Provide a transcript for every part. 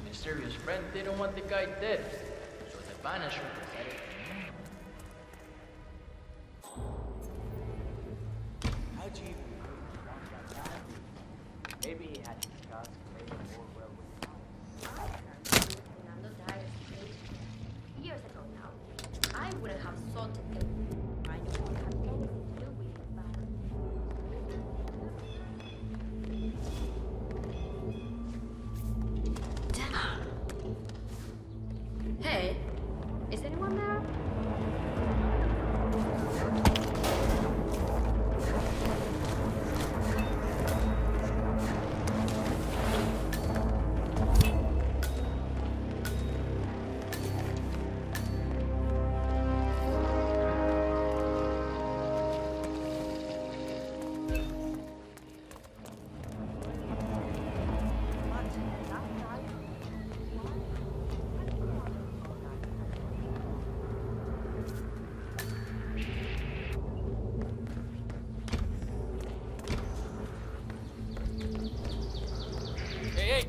mysterious friend didn't want the guy dead, so the Vanisher decided How'd you even Maybe he had discussed maybe more well with Fernando died as a baby. Years ago now. I wouldn't have sought 48.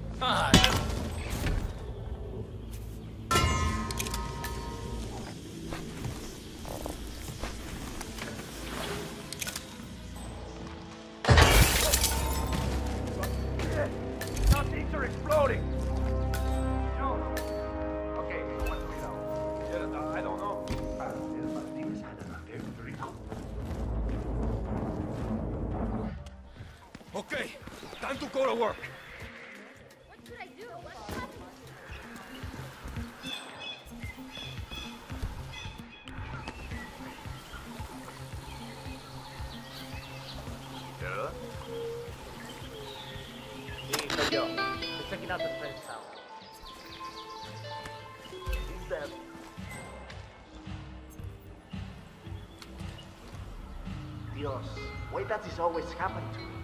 Things are exploding. Okay. I don't know. Okay, time to go to work. Yo. Estoy checking out the. Dios, why does this always happen to me?